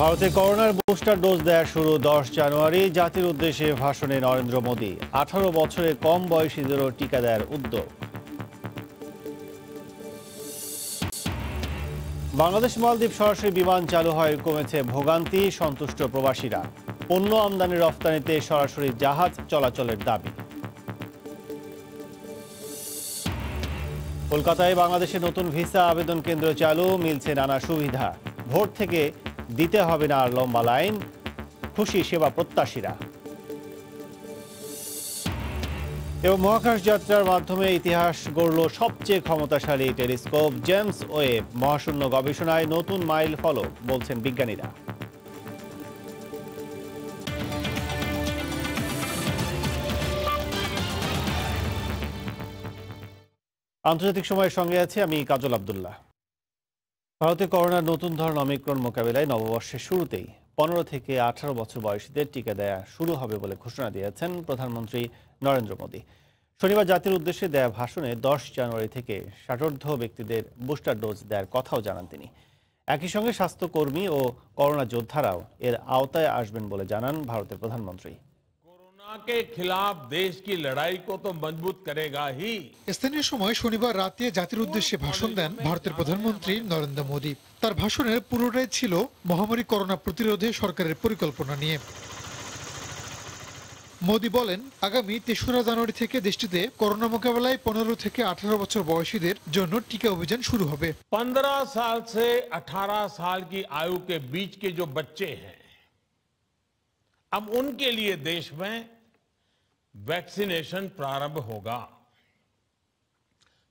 ভারতে করোনার booster dose দেওয়া শুরু দশ জানুয়ারি। জাতির উদ্দেশ্যে ভাষণে নরেন্দ্র মোদী। আঠারো বছরে কম বয়সীদেরও টিকা দেওয়ার উদ্যোগ। বাংলাদেশ মালদ্বীপ সরাসরি বিমান চালু হয় কমেছে ভোগান্তি, সন্তুষ্ট প্রবাসীরা। পণ্য আমদানি রফতানিতে সরাসরি জাহাজ চলাচলের দাবি। কলকাতায় বাংলাদেশের নতুন ভিসা আবেদন কেন্দ্র চালু, মিলছে নানা সুবিধা। ভোট থেকে দিতে হবে না আর লম্বা লাইন। খুশি সেবা প্রত্যাশীরা। এবং মহাকাশ যাত্রার মাধ্যমে ইতিহাস গড়ল সবচেয়ে ক্ষমতাশালী টেলিস্কোপ জেমস ওয়েব মহাশূন্য গবেষণায় নতুন মাইল ফলক, বলছেন বিজ্ঞানীরা। আন্তর্জাতিক সময়ের সঙ্গে আছে আমি কাজল আবদুল্লাহ। ভারতে করোনার নতুন ধরন অমিক্রণ মোকাবিলায় নববর্ষের শুরুতেই পনেরো থেকে আঠারো বছর বয়সীদের টিকা দেয়া শুরু হবে বলে ঘোষণা দিয়েছেন প্রধানমন্ত্রী নরেন্দ্র মোদী। শনিবার জাতির উদ্দেশ্যে দেয়া ভাষণে দশ জানুয়ারি থেকে ষাটোর্ধ ব্যক্তিদের বুস্টার ডোজ দেওয়ার কথাও জানান তিনি। একই সঙ্গে স্বাস্থ্যকর্মী ও করোনা যোদ্ধারাও এর আওতায় আসবেন বলে জানান ভারতের প্রধানমন্ত্রী। के खिलाफ देश की लड़ाई को तो मजबूत करेगा ही স্থানীয় সময় শনিবার রাতে জাতির উদ্দেশ্যে ভাষণ দেন ভারতের প্রধানমন্ত্রী নরেন্দ্র মোদী তার ভাষণের পুরোটাই ছিল মহামারী করোনা প্রতিরোধে সরকারের পরিকল্পনা নিয়ে মোদী বলেন আগামী তেসরা জানুয়ারি থেকে দেশটিতে করোনা মোকাবেলায় পনেরো থেকে আঠারো বছর বয়সীদের জন্য টিকা অভিযান শুরু হবে पंद्रह साल से अठारह साल की आयु के बीच के जो बच्चे हैं अब उनके लिए देश में वैक्सीनेशन प्रारंभ होगा।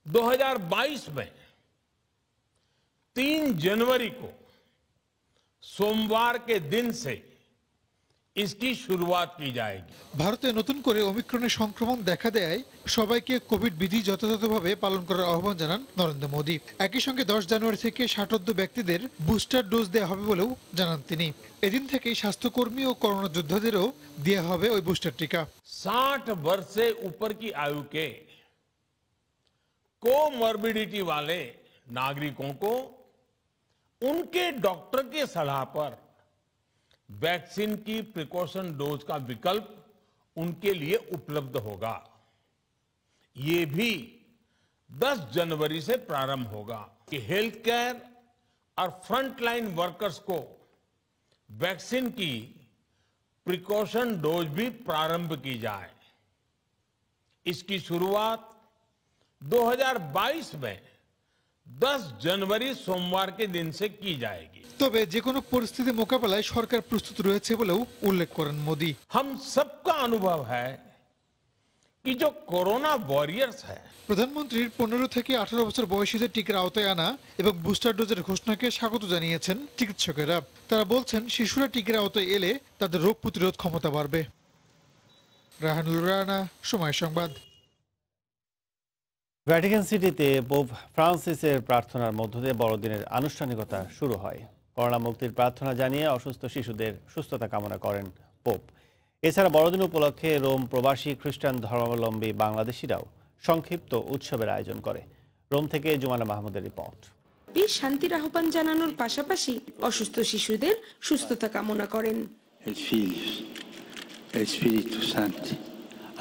2022 में 3 जनवरी को सोमवार के दिन से इसकी शुरुआत की जाएगी ভারতে নতুন করে অমিক্রণের সংক্রমণ দেখা দেয় সবাইকে কোভিড বিধি যথাযথভাবে পালন করার আহ্বান জানান নরেন্দ্র মোদী একই সঙ্গে দশ জানুয়ারি থেকে ষাটোর্ধ ব্যক্তিদের বুস্টার ডোজ দেওয়া হবে বলেও জানান তিনি এদিন থেকেই স্বাস্থ্যকর্মী ও করোনা যোদ্ধাদেরও দেওয়া হবে ওই বুস্টার টিকা 60 वर्ष से ऊपर की आयु के कोमॉर्बिडिटी वाले नागरिकों को उनके डॉक्टर की सलाह पर वैक्सीन की प्रिकॉशन डोज का विकल्प उनके लिए उपलब्ध होगा। ये भी 10 जनवरी से प्रारंभ होगा कि हेल्थ केयर और फ्रंटलाइन वर्कर्स को वैक्सीन की प्रिकॉशन डोज भी प्रारंभ की जाए। इसकी शुरुआत 2022 में 10 জানুয়ারি সোমবারকে দিন সে কি যায় তবে যে কোনো পরিস্থিতি মোকাবেলায় সরকার প্রস্তুত রয়েছে বলেও উল্লেখ করেন মোদী। হাম সবকা অনুভব হ্যায় কি যে করোনা ওয়ারিয়ার্স হ্যায়। প্রধানমন্ত্রীর পনেরো থেকে আঠারো বছর বয়সীদের টিকার আওতায় আনা এবং বুস্টার ডোজের ঘোষণাকে স্বাগত জানিয়েছেন চিকিৎসকেরা। তারা বলছেন শিশুরা টিকার আওতায় এলে তাদের রোগ প্রতিরোধ ক্ষমতা বাড়বে। রাহানুল রানা সময় সংবাদ। ভ্যাটিকান সিটিতে পোপ ফ্রান্সিসের প্রার্থনার মধ্য দিয়ে বড়দিনের আনুষ্ঠানিকতা শুরু হয়। করোনা মুক্তির প্রার্থনা জানিয়ে অসুস্থ শিশুদের সুস্থতা কামনা করেন পোপ এছাড়া বড়দিন উপলক্ষে রোম প্রবাসী খ্রিস্টান ধর্মাবলম্বী বাংলাদেশিরাও সংক্ষিপ্ত উৎসবের আয়োজন করে। রোম থেকে জুমানা মাহমুদের রিপোর্ট। এই শান্তির আহ্বান জানানোর পাশাপাশি অসুস্থ শিশুদের সুস্থতা কামনা করেন.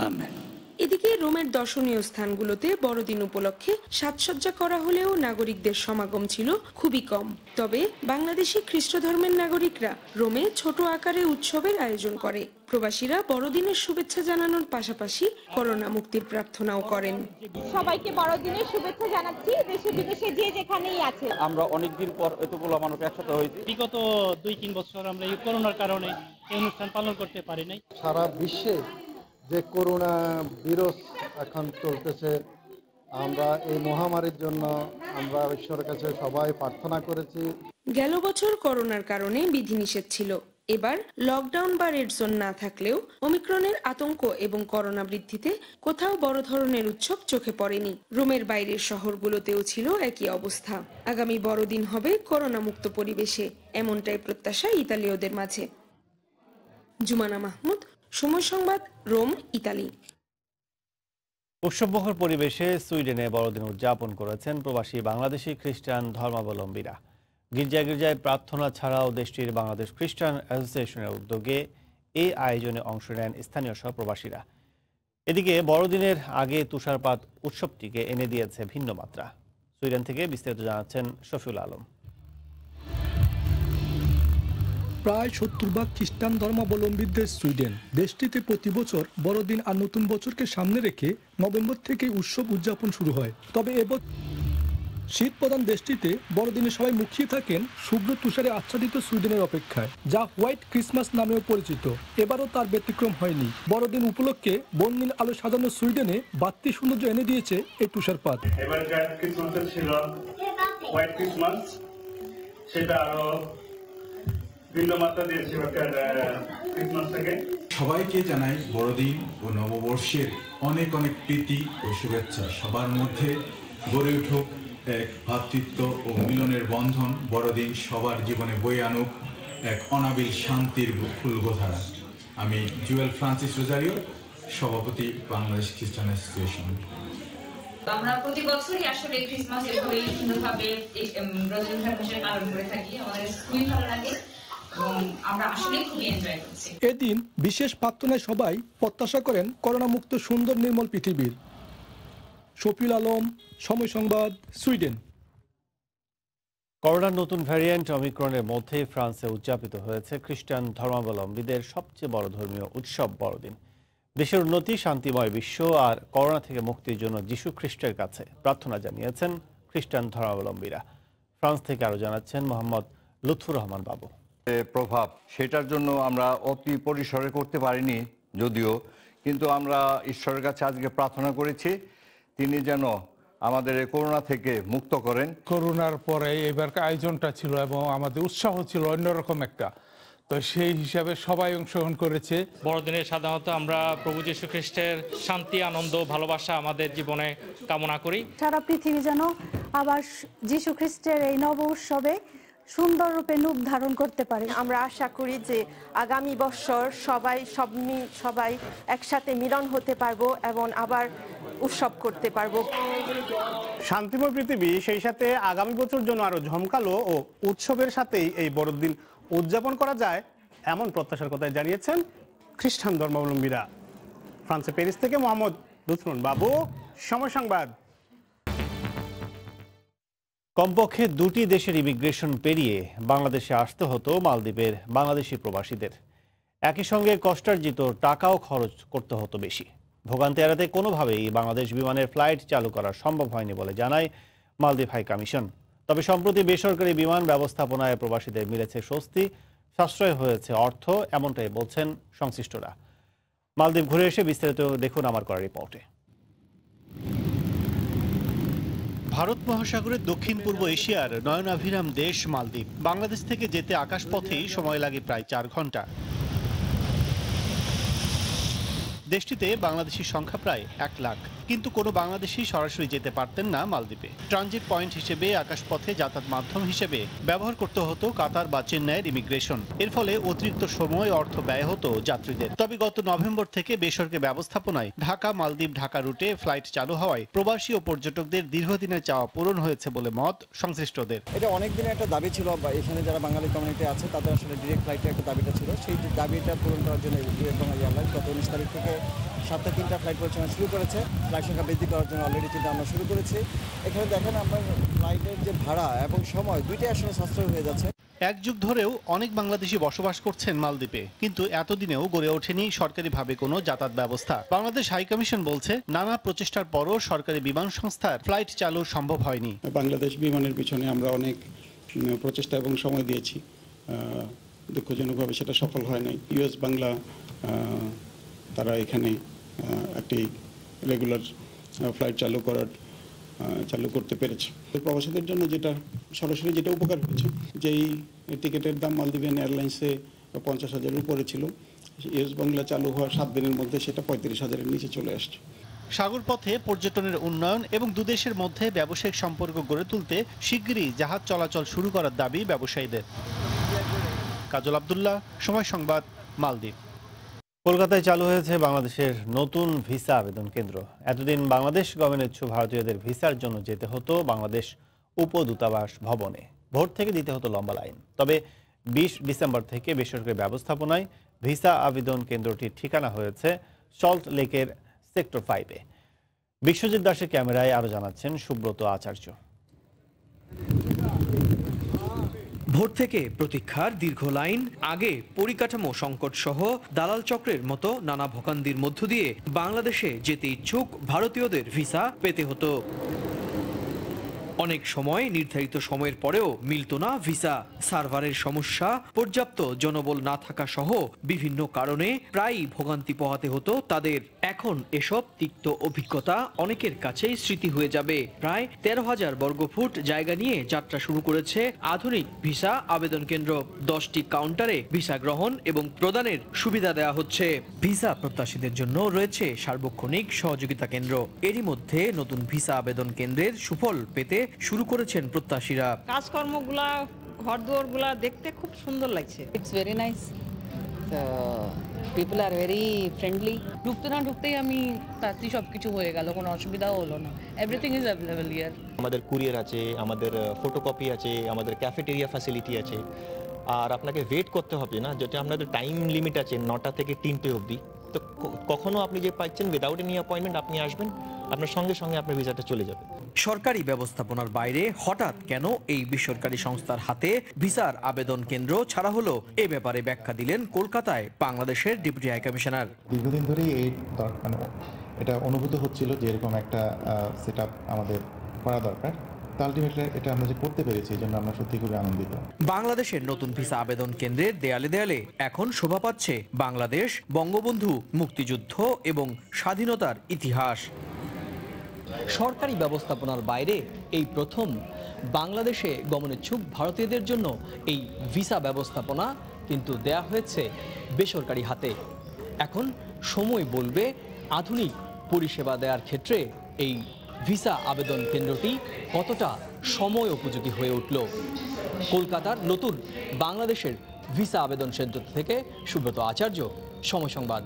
Amen. এদিকে রোমের দর্শনীয় স্থানগুলোতে বড়দিন উপলক্ষে সাজসজ্জা করা হলেও নাগরিকদের সমাগম ছিল খুবই কম। তবে বাংলাদেশি খ্রিস্ট ধর্মের নাগরিকরা রোমে ছোট আকারে উৎসবের আয়োজন করে। প্রবাসীরা বড়দিনের শুভেচ্ছা জানানোর পাশাপাশি করোনা মুক্তির প্রার্থনাও করেন। সবাইকে বড়দিনের শুভেচ্ছা জানাচ্ছি দেশে বিদেশে যে যেখানেই আছে। আমরা অনেকদিন পর এতগুলো মানুষ একসাথে হয়েছি। বিগত দুই তিন বছর আমরা এই করোনার কারণে এই অনুষ্ঠান পালন করতে পারি নাই। সারা বিশ্বে যে করোনা বিরোধ এখন চলতেছে, আমরা এই মহামারীর জন্য আমরা ঈশ্বরের কাছে সবাই প্রার্থনা করেছি। গেল বছর করোনার কারণে বিধিনিষেধ ছিল। এবার লকডাউন বা রেড জোন না থাকলেও ওমিক্রনের আতঙ্ক এবং করোনা বৃদ্ধিতে কোথাও বড় ধরনের উৎসব চোখে পড়েনি। রোমের বাইরের শহরগুলোতেও ছিল একই অবস্থা। আগামী বড়দিন হবে করোনা মুক্ত পরিবেশে, এমনটাই প্রত্যাশা ইতালীয়দের মাঝে। জুমানা মাহমুদ সময় সংবাদ, রোম, ইতালি। পরিবেশে সুইডেনে বড়দিন উদযাপন করেছেন প্রবাসী বাংলাদেশি খ্রিস্টান ধর্মাবলম্বীরা। গির্জায় গির্জায় প্রার্থনা ছাড়াও দেশটির বাংলাদেশ খ্রিস্টান অ্যাসোসিয়েশনের উদ্যোগে এই আয়োজনে অংশ নেন স্থানীয় সহ প্রবাসীরা। এদিকে বড়দিনের আগে তুষারপাত উৎসবটিকে এনে দিয়েছে ভিন্ন মাত্রা সুইডেন থেকে বিস্তারিত জানাচ্ছেন শফিউল আলম। প্রায় সত্তর ভাগ খ্রিস্টান ধর্মাবলম্বীদের সুইডেন। দেশটিতে প্রতি বছর বড়দিন আর নতুন বছরকে সামনে রেখে নভেম্বর থেকে উৎসব উদযাপন শুরু হয়। তবে এবছর শীত প্রধান দেশটিতে বড়দিনে সবাই মুখিয়ে থাকেন শুভ্র তুষারে আচ্ছাদিত সুইডেনের অপেক্ষায় যা হোয়াইট ক্রিসমাস নামেও পরিচিত। এবারও তার ব্যতিক্রম হয়নি। বড়দিন উপলক্ষে বর্ণিল আলো সাজানো সুইডেনে বাড়তি সৌন্দর্য এনে দিয়েছে এই তুষারপাত। এবারকার ক্রিসমাসে ছিল হোয়াইট ক্রিসমাস সেটা আরও মাত্রা দিয়েছে সবাইকে জানাই বড়দিন ও নববর্ষের অনেক অনেক প্রীতি ও শুভেচ্ছা। সবার মধ্যে গড়ে উঠুক এক ভ্রাতৃত্ব ও মিলনের বন্ধন। বড়দিন সবার জীবনে বয়ে আনুক এক অনাবিল শান্তির ফুলগোধারা। আমি জুয়েল ফ্রান্সিস রোজারিও সভাপতি বাংলাদেশ খ্রিস্টান অ্যাসোসিয়েশন। আমরা প্রতি বছরই আসলে ক্রিসমাস এভাবে সুন্দরভাবে ঠাকুরের পালন করে থাকি। আমাদের খুবই ভালো লাগে। এবং আমরা আসলে খুবই এনজয় করছি। এদিন বিশেষ প্রার্থনায় সবাই প্রত্যাশা করেন করোনামুক্ত সুন্দর নির্মল পৃথিবীর। শফিল আলম সময় সংবাদ সুইডেন। করোনার নতুন ভ্যারিয়েন্ট অমিক্রনের মধ্যে ফ্রান্সে উদযাপিত হয়েছে খ্রিস্টান ধর্মাবলম্বীদের সবচেয়ে বড় ধর্মীয় উৎসব বড়দিন। দেশের উন্নতি শান্তিময় বিশ্ব আর করোনা থেকে মুক্তির জন্য যীশু খ্রিস্টের কাছে প্রার্থনা জানিয়েছেন খ্রিস্টান ধর্মাবলম্বীরা। ফ্রান্স থেকে আরও জানাচ্ছেন মোহাম্মদ লুৎফুর রহমান বাবু। প্রভাব সেটার জন্য আমরা অতি পরিসরে করতে পারিনি যদিও। কিন্তু আমরা ঈশ্বরের কাছে আজকে প্রার্থনা করেছি তিনি যেন আমাদের করোনা থেকে মুক্ত করেন। করোনার পরে এবার আয়োজনটা ছিল এবং আমাদের উৎসাহ ছিল অন্যরকম একটা। তো সেই হিসাবে সবাই অংশগ্রহণ করেছে। বড়দিনে সাধারণত আমরা প্রভু যীশু খ্রিস্টের শান্তি আনন্দ ভালোবাসা আমাদের জীবনে কামনা করি। সারা পৃথিবী যেন আবার যীশু খ্রিস্টের এই নব উৎসবে সুন্দর রূপে রূপ ধারণ করতে পারে। আমরা আশা করি যে আগামী বছর সবাই সব সবাই একসাথে মিলন হতে পারব এবং আবার উৎসব করতে পারব। শান্তিময় পৃথিবী সেই সাথে আগামী বছর জন্য আরও ঝমকালো ও উৎসবের সাথেই এই বড়দিন উদযাপন করা যায় এমন প্রত্যাশার কথাই জানিয়েছেন খ্রিস্টান ধর্মাবলম্বীরা। ফ্রান্সে প্যারিস থেকে মোহাম্মদ লুৎফুন বাবু সময় সংবাদ। কমপক্ষে দুটি দেশের ইমিগ্রেশন পেরিয়ে বাংলাদেশে আসতে হতো মালদ্বীপের বাংলাদেশি প্রবাসীদের। একই সঙ্গে কষ্টার্জিত টাকাও খরচ করতে হতো বেশি। ভোগান্তি এড়াতে কোনোভাবেই বাংলাদেশ বিমানের ফ্লাইট চালু করা সম্ভব হয়নি বলে জানায় মালদ্বীপ হাই কমিশন। তবে সম্প্রতি বেসরকারি বিমান ব্যবস্থাপনায় প্রবাসীদের মিলেছে স্বস্তি, সাশ্রয় হয়েছে অর্থ, এমনটাই বলছেন সংশ্লিষ্টরা। মালদ্বীপ ঘুরে এসে বিস্তারিত দেখুন আমার করা রিপোর্টে। ভারত মহাসাগরের দক্ষিণ পূর্ব এশিয়ার নয়নাভিরাম দেশ মালদ্বীপ। বাংলাদেশ থেকে যেতে আকাশপথেই সময় লাগে প্রায় চার ঘণ্টা। দেশটিতে বাংলাদেশির সংখ্যা প্রায় এক লাখ। কিন্তু কোনো বাংলাদেশি সরাসরি যেতে পারতেন না মালদ্বীপে। ট্রানজিট পয়েন্ট হিসেবে, আকাশপথে যাতায়াত মাধ্যম হিসেবে ব্যবহার করতে হতো কাতার বা চেন্নাইয়ের ইমিগ্রেশন। এর ফলে অতিরিক্ত সময় অর্থ ব্যয় হতো যাত্রীদের। তবে গত নভেম্বর থেকে বেসরকারি ব্যবস্থাপনায় ঢাকা, মালদ্বীপ, ঢাকা রুটে ফ্লাইট চালু হওয়ায় প্রবাসী ও পর্যটকদের দীর্ঘদিনের চাওয়া পূরণ হয়েছে বলে মত সংশ্লিষ্টদের। এটা অনেক দিনের একটা দাবি ছিল বা এখানে যারা বাঙালি কমিউনিটি আছে, তাদের আসলে ডিরেক্ট ফ্লাইটের একটা দাবিটা ছিল। সেই দাবিটা পূরণ করার জন্য বাংলা এয়ারলাইন্স গত উনিশ তারিখ থেকে সাতটা তিনটা ফ্লাইট পরিচালনা শুরু করেছে। ফ্লাইট সংখ্যা বৃদ্ধি করার জন্য অলরেডি চিন্তা আমরা শুরু করেছি। এখানে দেখেন আমরা ফ্লাইটের যে ভাড়া এবং সময় দুইটাই আসলে সাশ্রয় হয়ে যাচ্ছে। এক যুগ ধরেও অনেক বাংলাদেশি বসবাস করছেন মালদ্বীপে কিন্তু এতদিনেও গড়ে ওঠেনি সরকারিভাবে কোনো যাতায়াত ব্যবস্থা। বাংলাদেশ হাই কমিশন বলছে নানা প্রচেষ্টার পরও সরকারি বিমান সংস্থার ফ্লাইট চালু সম্ভব হয়নি। বাংলাদেশ বিমানের পিছনে আমরা অনেক প্রচেষ্টা এবং সময় দিয়েছি। দুঃখজনকভাবে সেটা সফল হয় নাই। ইউএস বাংলা তারা এখানে একটি রেগুলার ফ্লাইট চালু করার চালু করতে পেরেছে। প্রবাসীদের জন্য যেটা সরাসরি যেটা উপকার হয়েছে, যেই টিকিটের দাম মালদ্বীপিয়ান এয়ারলাইন্সে পঞ্চাশ হাজারের উপরে ছিল ইউএস বাংলা চালু হওয়ার সাত দিনের মধ্যে সেটা পঁয়ত্রিশ হাজারের নিচে চলে আসছে। সাগরপথে পর্যটনের উন্নয়ন এবং দুদেশের মধ্যে ব্যবসায়িক সম্পর্ক গড়ে তুলতে শিগগিরই জাহাজ চলাচল শুরু করার দাবি ব্যবসায়ীদের। কাজল আবদুল্লাহ, সময় সংবাদ, মালদ্বীপ। কলকাতায় চালু হয়েছে বাংলাদেশের নতুন ভিসা আবেদন কেন্দ্র। এতদিন বাংলাদেশ গমনের ইচ্ছু ভারতীয়দের ভিসার জন্য যেতে হতো বাংলাদেশ উপদূতাবাস ভবনে। ভোর থেকে দিতে হতো লম্বা লাইন। তবে বিশ ডিসেম্বর থেকে বেসরকারি ব্যবস্থাপনায় ভিসা আবেদন কেন্দ্রটির ঠিকানা হয়েছে সল্ট লেকের সেক্টর ফাইভে বিশ্বজিৎ দাসের ক্যামেরায় আরও জানাচ্ছেন সুব্রত আচার্য। ভোর থেকে প্রতীক্ষার দীর্ঘ লাইন, আগে পরিকাঠামো সংকট সহ দালাল চক্রের মতো নানা ভোকান্দির মধ্য দিয়ে বাংলাদেশে যেতে ইচ্ছুক ভারতীয়দের ভিসা পেতে হতো। অনেক সময়, নির্ধারিত সময়ের পরেও মিলত না ভিসা। সার্ভারের সমস্যা, পর্যাপ্ত জনবল না থাকা সহ বিভিন্ন কারণে প্রায়ই ভোগান্তি পোহাতে হতো তাদের। এখন এসব তিক্ত অভিজ্ঞতা অনেকের কাছেই স্মৃতি হয়ে যাবে। প্রায় তেরো হাজার বর্গফুট জায়গা নিয়ে যাত্রা শুরু করেছে আধুনিক ভিসা আবেদন কেন্দ্র। দশটি কাউন্টারে ভিসা গ্রহণ এবং প্রদানের সুবিধা দেওয়া হচ্ছে। ভিসা প্রত্যাশীদের জন্য রয়েছে সার্বক্ষণিক সহযোগিতা কেন্দ্র। এরই মধ্যে নতুন ভিসা আবেদন কেন্দ্রের সুফল পেতে শুরু করেছেন প্রত্যাশীরা। কাজকর্মগুলা ঘর দুয়ারগুলা দেখতে খুব সুন্দর লাগছে। ইটস ভেরি নাইস পিপল আর ভেরি ফ্রেন্ডলি ঢুকতে না ঢুকতেই আমি তাড়াতাড়ি সব কিছু হয়ে গেল কোনো অসুবিধাও হলো না। এভরিথিং ইজ অ্যাভেলেবল ইয়ার আমাদের কুরিয়ার আছে আমাদের ফটোকপি আছে আমাদের ক্যাফেটেরিয়া ফ্যাসিলিটি আছে। আর আপনাকে ওয়েট করতে হবে না যেটা আপনাদের টাইম লিমিট আছে নটা থেকে তিনটে অবধি। তো কখনো আপনি যে পাচ্ছেন উইদাউট এনি অ্যাপয়েন্টমেন্ট আপনি আসবেন আপনার সঙ্গে সঙ্গে আপনার ভিসাটা চলে যাবে। সরকারি ব্যবস্থাপনার বাইরে হঠাৎ কেন এই বেসরকারি সংস্থার হাতে ভিসার আবেদন কেন্দ্র ছাড়া হলো? এ ব্যাপারে ব্যাখ্যা দিলেন কলকাতায় বাংলাদেশের ডেপুটি হাই কমিশনার। দীর্ঘদিন ধরেই এই মানে এটা অনুভূত হচ্ছিল যে এরকম একটা সেট আমাদের করা দরকার। এটা আমরা যে করতে পেরেছি আমরা সত্যি খুবই আনন্দিত। বাংলাদেশের নতুন ভিসা আবেদন কেন্দ্রের দেয়ালে দেয়ালে এখন শোভা পাচ্ছে বাংলাদেশ বঙ্গবন্ধু মুক্তিযুদ্ধ এবং স্বাধীনতার ইতিহাস। সরকারি ব্যবস্থাপনার বাইরে এই প্রথম। বাংলাদেশে গমনেচ্ছুক ভারতীয়দের জন্য এই ভিসা ব্যবস্থাপনা কিন্তু দেয়া হয়েছে বেসরকারি হাতে। এখন সময় বলবে আধুনিক পরিষেবা দেওয়ার ক্ষেত্রে এই ভিসা আবেদন কেন্দ্রটি কতটা সময় উপযোগী হয়ে উঠল। কলকাতার নতুন বাংলাদেশের ভিসা আবেদন কেন্দ্র থেকে সুব্রত আচার্য, সময় সংবাদ।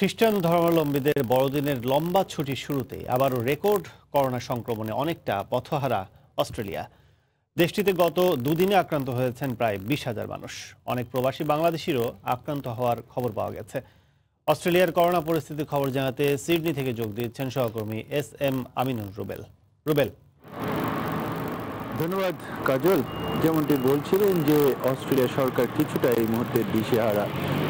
খ্রিস্টান ধর্মাবলম্বীদের বড়দিনের লম্বা ছুটির শুরুতে আবারও রেকর্ড করোনা সংক্রমণে অনেকটা পথহারা অস্ট্রেলিয়া। দেশটিতে গত দুদিনে আক্রান্ত হয়েছেন প্রায় বিশ হাজার মানুষ। অনেক প্রবাসী বাংলাদেশিরও আক্রান্ত হওয়ার খবর পাওয়া গেছে। অস্ট্রেলিয়ার করোনা পরিস্থিতির খবর জানাতে সিডনি থেকে যোগ দিচ্ছেন সহকর্মী এস এম আমিনুর রুবেল। রুবেল। ধন্যবাদ, কাজল। যেমনটি বলছিলেন যে অস্ট্রেলিয়া সরকার কিছুটা এই মুহূর্তে দিশেহারা।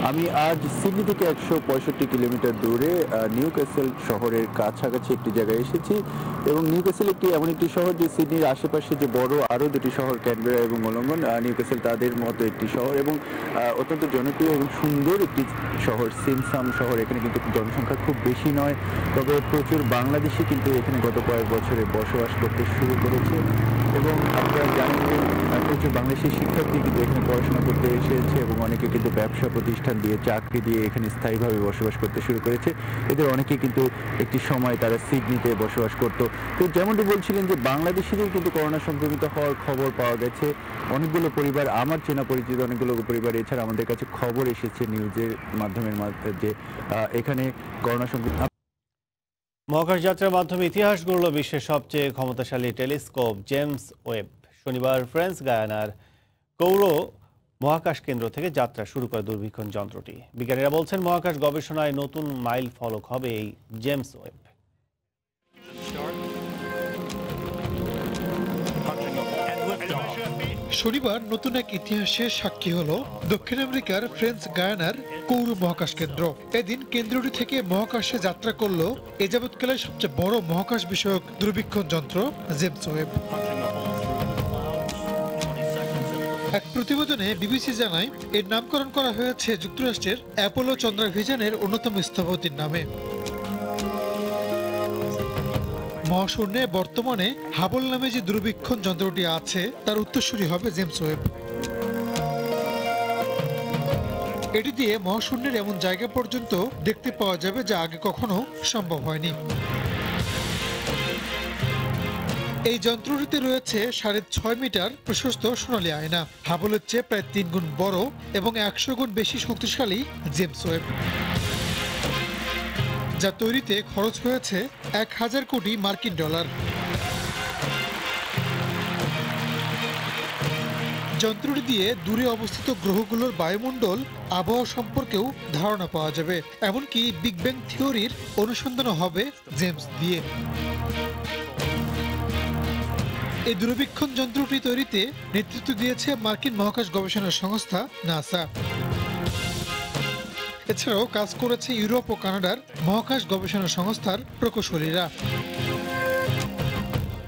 আমি আজ সিডনি থেকে একশো পঁয়ষট্টি কিলোমিটার দূরে নিউ ক্যাসেল শহরের কাছাকাছি একটি জায়গায় এসেছি এবং নিউ ক্যাসেল একটি এমন একটি শহর যে সিডনির আশেপাশে যে বড় আরও দুটি শহর, ক্যানবেরা এবং ওলঙ্গন নিউ ক্যাসেল তাদের মতো একটি শহর এবং অত্যন্ত জনপ্রিয় এবং সুন্দর একটি শহর। সিমসাম শহর, এখানে কিন্তু জনসংখ্যা খুব বেশি নয়, তবে প্রচুর বাংলাদেশি কিন্তু এখানে গত কয়েক বছরে বসবাস করতে শুরু করেছে এবং আপনারা জানেন যে প্রচুর বাংলাদেশি শিক্ষার্থী কিন্তু এখানে পড়াশোনা করতে এসেছে এবং অনেকে কিন্তু ব্যবসা প্রতিষ্ঠান দিয়ে চাকরি দিয়ে এখানে স্থায়ীভাবে বসবাস করতে শুরু করেছে। এদের অনেকে কিন্তু একটি সময় তারা সিডনিতে বসবাস করত। তো যেমনটি বলছিলেন যে বাংলাদেশিদের কিন্তু করোনা সংক্রমিত হওয়ার খবর পাওয়া গেছে। অনেকগুলো পরিবার, আমার চেনা পরিচিত অনেকগুলো পরিবার এছাড়া আমাদের কাছে খবর এসেছে নিউজের মাধ্যমের মাধ্যমে যে এখানে করোনা সংক্রমিত মহাকাশ যাত্রার মাধ্যমে ইতিহাস গড়ল বিশ্বের সবচেয়ে ক্ষমতাশালী টেলিস্কোপ জেমস ওয়েব। শনিবার ফ্রেন্স, গায়ানার কৌর মহাকাশ কেন্দ্র থেকে যাত্রা শুরু করে দূরবীক্ষণ যন্ত্রটি। বিজ্ঞানীরা বলছেন, মহাকাশ গবেষণায় নতুন মাইল ফলক হবে এই জেমস ওয়েব। শনিবার নতুন এক ইতিহাসের সাক্ষী হল দক্ষিণ আমেরিকার ফ্রেঞ্চ গায়ানার কৌর মহাকাশ কেন্দ্র। এদিন কেন্দ্রটি থেকে মহাকাশে যাত্রা করল এ যাবৎকালের সবচেয়ে বড় মহাকাশ বিষয়ক দূরবীক্ষণ যন্ত্র জেমস ওয়েব। এক প্রতিবেদনে বিবিসি জানায়, এর নামকরণ করা হয়েছে যুক্তরাষ্ট্রের অ্যাপোলো চন্দ্রাভিযানের অন্যতম স্থপতির নামে। মহাশূন্যে বর্তমানে হাবল নামে যে দূরবীক্ষণ যন্ত্রটি আছে, তার উত্তরসূরি হবে জেমস ওয়েব। এটি দিয়ে মহাশূন্যের এমন জায়গা পর্যন্ত দেখতে পাওয়া যাবে যা আগে কখনো সম্ভব হয়নি। এই যন্ত্রটিতে রয়েছে সাড়ে ছয় মিটার প্রশস্ত সোনালী আয়না। হাবলের চেয়ে প্রায় তিন গুণ বড় এবং একশো গুণ বেশি শক্তিশালী জেমস ওয়েব। যা তৈরিতে খরচ হয়েছে এক হাজার কোটি মার্কিন ডলার। যন্ত্রটি দিয়ে দূরে অবস্থিত গ্রহগুলোর বায়ুমণ্ডল আবহাওয়া সম্পর্কেও ধারণা পাওয়া যাবে। এমনকি বিগ ব্যাং থিওরির অনুসন্ধানও হবে জেমস দিয়ে। এই দূরবীক্ষণ যন্ত্রটি তৈরিতে নেতৃত্ব দিয়েছে মার্কিন মহাকাশ গবেষণা সংস্থা নাসা। এছাড়াও কাজ করেছে ইউরোপ ও কানাডার মহাকাশ গবেষণা সংস্থার প্রকৌশলীরা।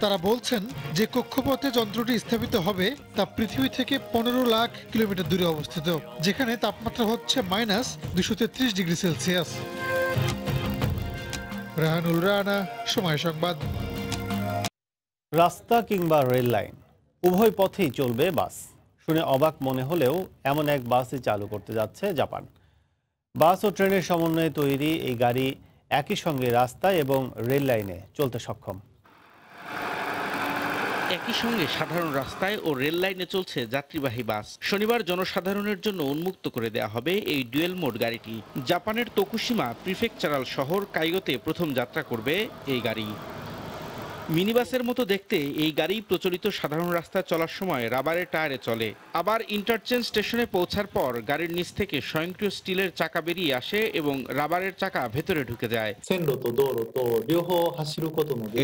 তারা বলছেন, যে কক্ষপথে যন্ত্রটি স্থাপিত হবে, তা পৃথিবী থেকে পনেরো লাখ কিলোমিটার দূরে অবস্থিত, যেখানে তাপমাত্রা হচ্ছে মাইনাস দুশো তেত্রিশ ডিগ্রি সেলসিয়াস। রাহানুল রানা, সময় সংবাদ। রাস্তা কিংবা রেল লাইন, উভয় পথেই চলবে বাস। শুনে অবাক মনে হলেও এমন এক বাসই চালু করতে যাচ্ছে জাপান। বাস ও ট্রেনের সমন্বয়ে তৈরি এই গাড়ি একই সঙ্গে রাস্তা এবং রেল লাইনে চলতে সক্ষম। একই সঙ্গে সাধারণ রাস্তায় ও রেল লাইনে চলছে যাত্রীবাহী বাস। শনিবার জনসাধারণের জন্য উন্মুক্ত করে দেওয়া হবে এই ডুয়েল মোড গাড়িটি। জাপানের তোকুশিমা প্রিফেকচারাল শহর কাইগোতে প্রথম যাত্রা করবে এই গাড়ি। মিনিবাসের মতো দেখতে এই গাড়ি প্রচলিত সাধারণ রাস্তায় চলার সময় রাবারের টায়ারে চলে। আবার ইন্টারচেঞ্জ স্টেশনে পৌঁছার পর গাড়ির নিচ থেকে স্বয়ংক্রিয় স্টিলের চাকা বেরিয়ে আসে এবং রাবারের চাকা ভেতরে ঢুকে যায়।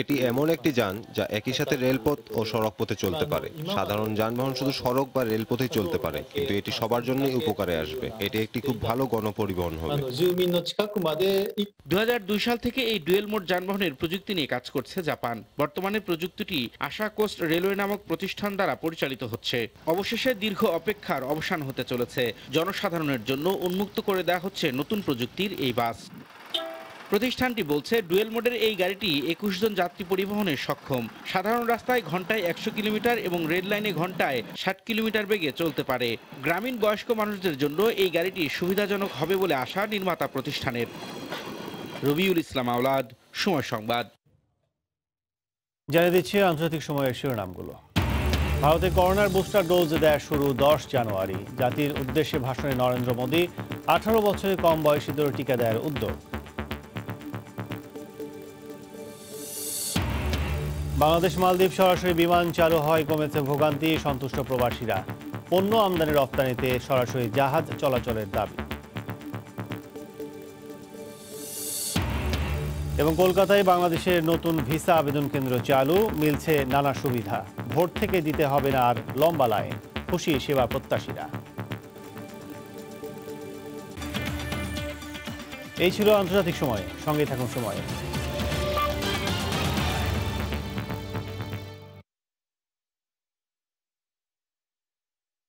এটি এমন একটি যান যা একই সাথে রেলপথ ও সড়ক পথে চলতে পারে। সাধারণ যানবাহন শুধু সড়ক বা রেলপথেই চলতে পারে কিন্তু এটি সবার জন্যই উপকারে আসবে। এটি একটি খুব ভালো গণপরিবহন হবে। দু হাজার দুই সাল থেকে এই ডুয়েল মোড যানবাহনের প্রযুক্তি নিয়ে কাজ করছে জাপান। বর্তমানে প্রযুক্তিটি আশা কোস্ট রেলওয়ে নামক প্রতিষ্ঠান দ্বারা পরিচালিত হচ্ছে। অবশেষে দীর্ঘ অপেক্ষার অবসান হতে চলেছে। জনসাধারণের জন্য উন্মুক্ত করে দেওয়া হচ্ছে নতুন প্রযুক্তির এই বাস। প্রতিষ্ঠানটি বলছে, ডুয়েল মোডের এই গাড়িটি একুশ জন যাত্রী পরিবহনে সক্ষম। সাধারণ রাস্তায় ঘন্টায় একশো কিলোমিটার এবং রেল লাইনে ঘন্টায় ষাট কিলোমিটার বেগে চলতে পারে। গ্রামীণ বয়স্ক মানুষদের জন্য এই গাড়িটি সুবিধাজনক হবে বলে আশা নির্মাতা প্রতিষ্ঠানের। রবিউল ইসলাম আওলাদ, সময় সংবাদ। জানিয়ে দিচ্ছি আন্তর্জাতিক সময়ের শিরোনামগুলো। ভারতে করোনার বুস্টার ডোজ দেয়া শুরু দশ জানুয়ারি। জাতির উদ্দেশ্যে ভাষণে নরেন্দ্র মোদী আঠারো বছরের কম বয়সীদের টিকা দেওয়ার উদ্যোগ। বাংলাদেশ মালদ্বীপ সরাসরি বিমান চালু হয়, কমেছে ভোগান্তি, সন্তুষ্ট প্রবাসীরা। পণ্য আমদানি রপ্তানিতে সরাসরি জাহাজ চলাচলের দাবি। এবং কলকাতায় বাংলাদেশের নতুন ভিসা আবেদন কেন্দ্র চালু, মিলছে নানা সুবিধা। ভোট থেকে দিতে হবে না আর লম্বা লাইন, খুশি সেবা প্রত্যাশীরা। এই ছিল আন্তর্জাতিক সময়, সঙ্গে থাকুন সময়।